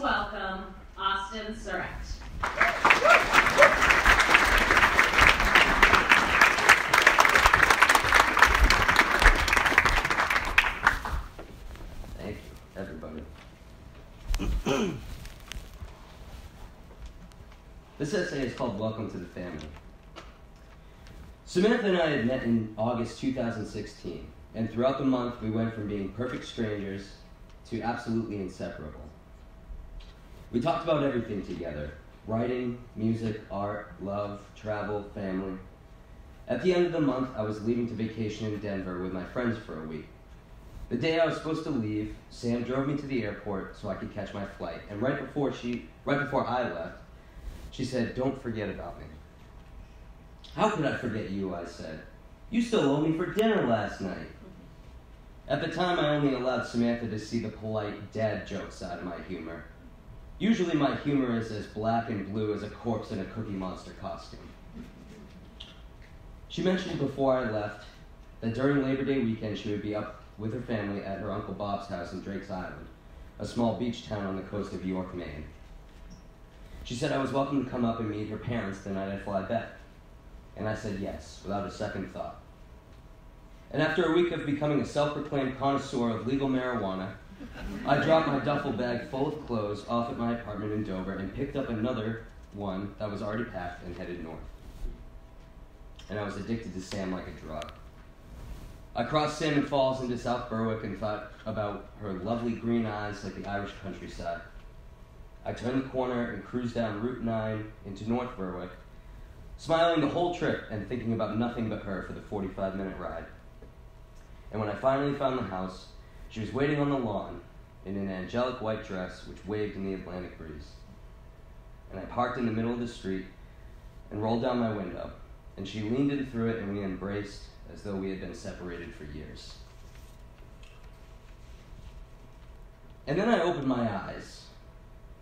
welcome Austin you, everybody. this essay is called Welcome to the Family. Samantha and I had met in August 2016, and throughout the month we went from being perfect strangers to absolutely inseparable. We talked about everything together writing, music, art, love, travel, family. At the end of the month, I was leaving to vacation in Denver with my friends for a week. The day I was supposed to leave, Sam drove me to the airport so I could catch my flight. And right before she, right before I left, she said, "Don't forget about me." How could I forget you? I said. You still owe me for dinner last night. At the time, I only allowed Samantha to see the polite dad joke side of my humor. Usually, my humor is as black and blue as a corpse in a Cookie Monster costume. She mentioned before I left that during Labor Day weekend she would be up with her family at her Uncle Bob's house in Drake's Island, a small beach town on the coast of York, Maine. She said I was welcome to come up and meet her parents the night I fly back. And I said yes, without a second thought. And after a week of becoming a self proclaimed connoisseur of legal marijuana, I dropped my duffel bag full of clothes off at my apartment in Dover and picked up another one that was already packed and headed north. And I was addicted to Sam like a drug. I crossed Salmon Falls into South Berwick and thought about her lovely green eyes like the Irish countryside. I turned the corner and cruised down Route 9 into North Berwick, smiling the whole trip and thinking about nothing but her for the 45 minute ride. And when I finally found the house, she was waiting on the lawn in an angelic white dress which waved in the Atlantic breeze. And I parked in the middle of the street and rolled down my window, and she leaned in through it and we embraced as though we had been separated for years. And then I opened my eyes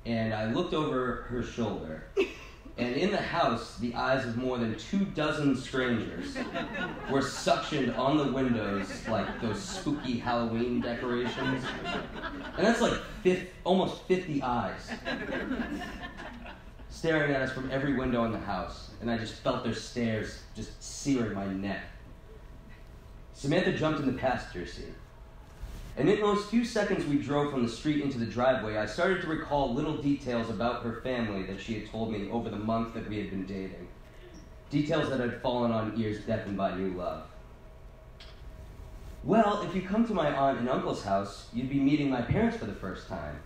and I looked over her shoulder. And in the house, the eyes of more than two dozen strangers were suctioned on the windows like those spooky Halloween decorations. And that's like fifth, almost 50 eyes staring at us from every window in the house. And I just felt their stares just searing my neck. Samantha jumped in the passenger seat. And in those few seconds we drove from the street into the driveway, I started to recall little details about her family that she had told me over the month that we had been dating. Details that had fallen on ears deafened by new love. Well, if you come to my aunt and uncle's house, you'd be meeting my parents for the first time.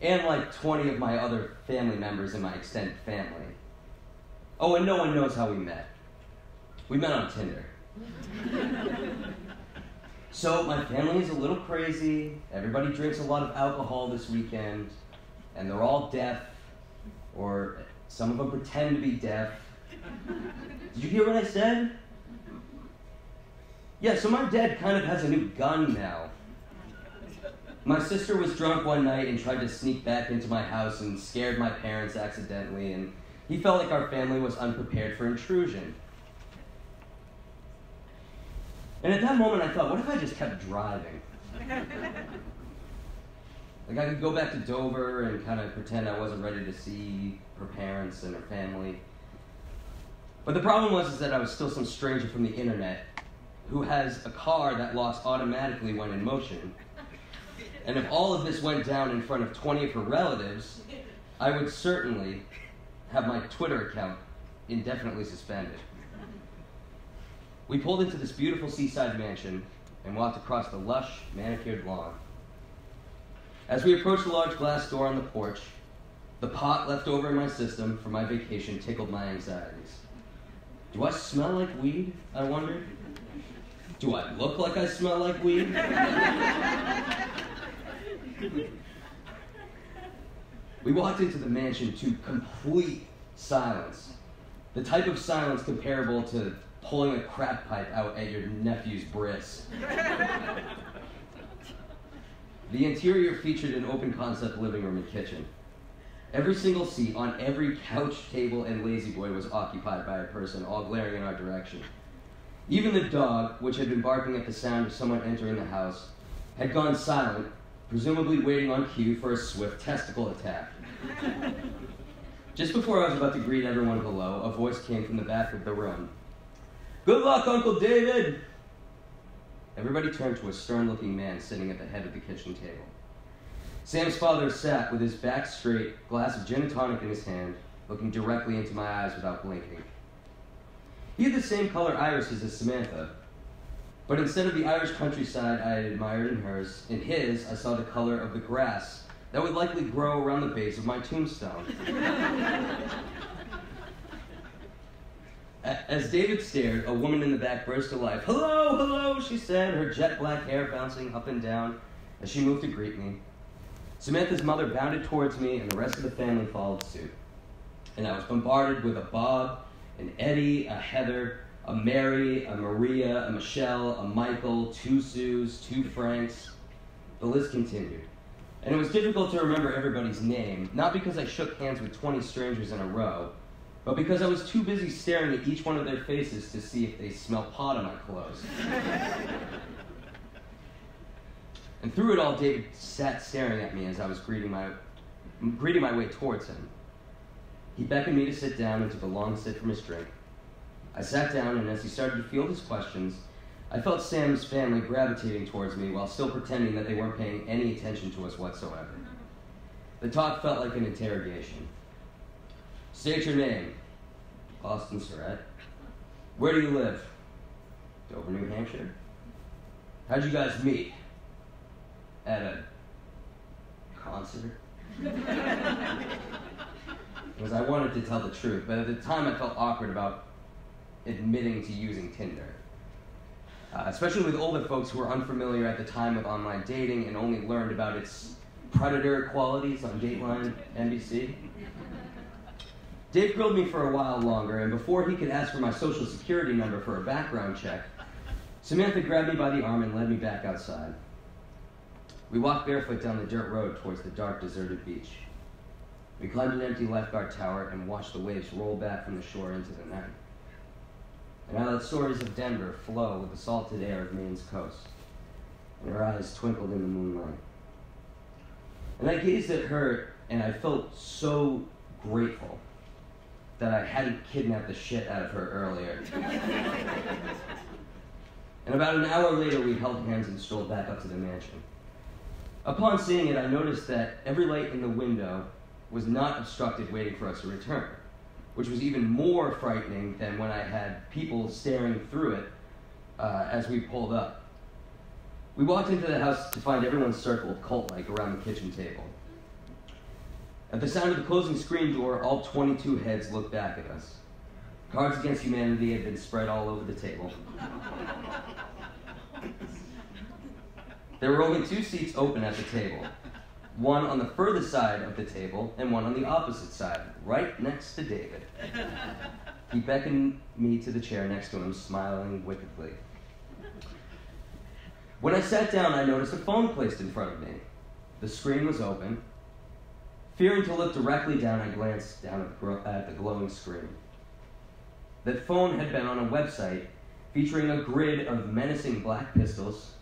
And like 20 of my other family members in my extended family. Oh, and no one knows how we met. We met on Tinder. So my family is a little crazy. Everybody drinks a lot of alcohol this weekend, and they're all deaf, or some of them pretend to be deaf. Did you hear what I said? Yeah, so my dad kind of has a new gun now. My sister was drunk one night and tried to sneak back into my house and scared my parents accidentally, and he felt like our family was unprepared for intrusion. And at that moment, I thought, what if I just kept driving? like, I could go back to Dover and kind of pretend I wasn't ready to see her parents and her family. But the problem was is that I was still some stranger from the internet who has a car that locks automatically when in motion. And if all of this went down in front of 20 of her relatives, I would certainly have my Twitter account indefinitely suspended. We pulled into this beautiful seaside mansion and walked across the lush, manicured lawn. As we approached the large glass door on the porch, the pot left over in my system from my vacation tickled my anxieties. Do I smell like weed? I wondered. Do I look like I smell like weed? we walked into the mansion to complete silence. The type of silence comparable to pulling a crap pipe out at your nephew's bris. the interior featured an open concept living room and kitchen. Every single seat on every couch, table, and La-Z-Boy was occupied by a person, all glaring in our direction. Even the dog, which had been barking at the sound of someone entering the house, had gone silent presumably waiting on cue for a swift testicle attack. Just before I was about to greet everyone below, a voice came from the back of the room. Good luck, Uncle David! Everybody turned to a stern looking man sitting at the head of the kitchen table. Sam's father sat with his back straight, glass of gin and tonic in his hand, looking directly into my eyes without blinking. He had the same color irises as Samantha, but instead of the Irish countryside I had admired in hers, in his I saw the color of the grass that would likely grow around the base of my tombstone. As David stared, a woman in the back burst to life. Hello, hello, she said, her jet black hair bouncing up and down as she moved to greet me. Samantha's mother bounded towards me, and the rest of the family followed suit. And I was bombarded with a Bob, an Eddie, a Heather, a Mary, a Maria, a Michelle, a Michael, two Sues, two Franks. The list continued. And it was difficult to remember everybody's name, not because I shook hands with 20 strangers in a row, but because I was too busy staring at each one of their faces to see if they smelled pot on my clothes. and through it all, David sat staring at me as I was greeting my, greeting my way towards him. He beckoned me to sit down and took a long sip from his drink. I sat down, and as he started to field his questions, I felt Sam's family gravitating towards me while still pretending that they weren't paying any attention to us whatsoever. The talk felt like an interrogation. State your name. Austin Sorette. Where do you live? Dover, New Hampshire. How'd you guys meet? At a concert? because I wanted to tell the truth, but at the time I felt awkward about admitting to using Tinder. Uh, especially with older folks who were unfamiliar at the time with online dating and only learned about its predator qualities on Dateline NBC. Dave grilled me for a while longer, and before he could ask for my social security number for a background check, Samantha grabbed me by the arm and led me back outside. We walked barefoot down the dirt road towards the dark, deserted beach. We climbed an empty lifeguard tower and watched the waves roll back from the shore into the night. And I let stories of Denver flow with the salted air of Maine's coast, and her eyes twinkled in the moonlight. And I gazed at her, and I felt so grateful that I hadn't kidnapped the shit out of her earlier. and about an hour later, we held hands and strolled back up to the mansion. Upon seeing it, I noticed that every light in the window was not obstructed waiting for us to return, which was even more frightening than when I had people staring through it uh, as we pulled up. We walked into the house to find everyone circled cult like around the kitchen table. At the sound of the closing screen door, all 22 heads looked back at us. Cards Against Humanity had been spread all over the table. There were only two seats open at the table one on the further side of the table and one on the opposite side, right next to David. He beckoned me to the chair next to him, smiling wickedly. When I sat down, I noticed a phone placed in front of me. The screen was open, Fearing to look directly down, I glanced down at the glowing screen. That phone had been on a website featuring a grid of menacing black pistols,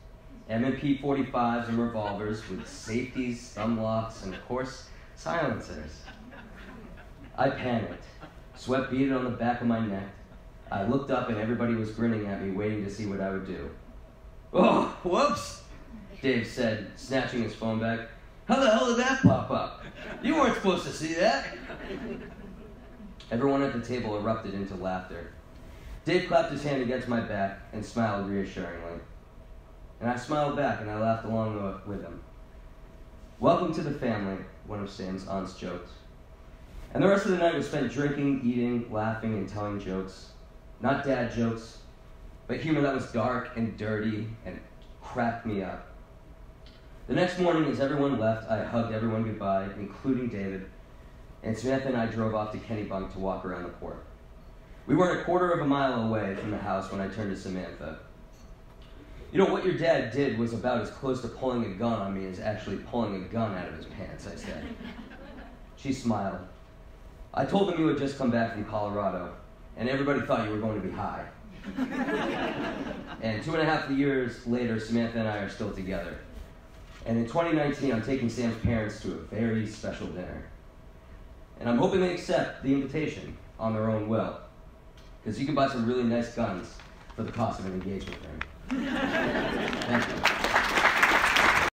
M&P 45s and revolvers with safeties, thumb locks, and of course, silencers. I panicked. Sweat beaded on the back of my neck. I looked up and everybody was grinning at me, waiting to see what I would do. Oh, whoops, Dave said, snatching his phone back. How the hell did that pop up? You weren't supposed to see that. Everyone at the table erupted into laughter. Dave clapped his hand against my back and smiled reassuringly. And I smiled back and I laughed along with him. Welcome to the family, one of Sam's aunts joked. And the rest of the night was spent drinking, eating, laughing, and telling jokes. Not dad jokes, but humor that was dark and dirty and cracked me up. The next morning, as everyone left, I hugged everyone goodbye, including David, and Samantha and I drove off to Kennebunk to walk around the port. We weren't a quarter of a mile away from the house when I turned to Samantha. You know, what your dad did was about as close to pulling a gun on me as actually pulling a gun out of his pants, I said. She smiled. I told them you had just come back from Colorado, and everybody thought you were going to be high. and two and a half years later, Samantha and I are still together. And in 2019, I'm taking Sam's parents to a very special dinner. And I'm hoping they accept the invitation on their own will. Because you can buy some really nice guns for the cost of an engagement ring. Thank you.